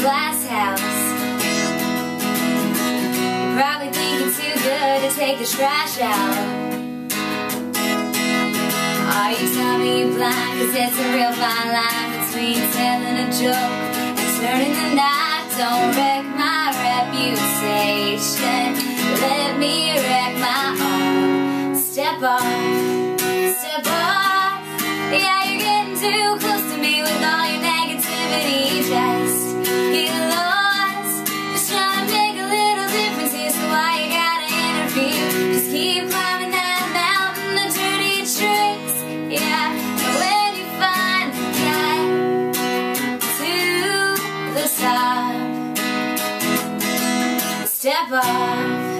glass house. You're probably thinking too good to take the trash out. Are you telling me you're blind? Cause it's a real fine line between telling a joke and turning the knife. Don't wreck my reputation. Let me wreck my own. Step off, step off. Yeah, you're getting too close to me with all your negativity. Ground.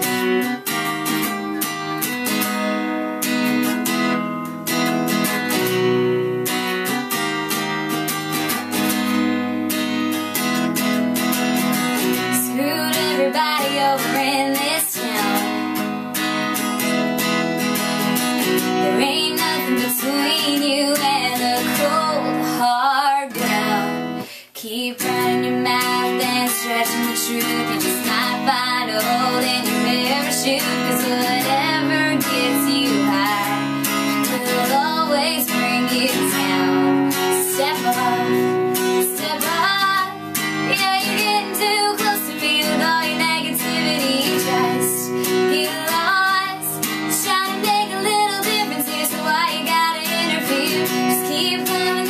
Keep running your mouth and stretching the truth. Cause whatever gets you high will always bring you down. Step step. Yeah, you're getting too close to me with all your negativity. Just to make a little difference here, so why you gotta interfere? Just keep climbing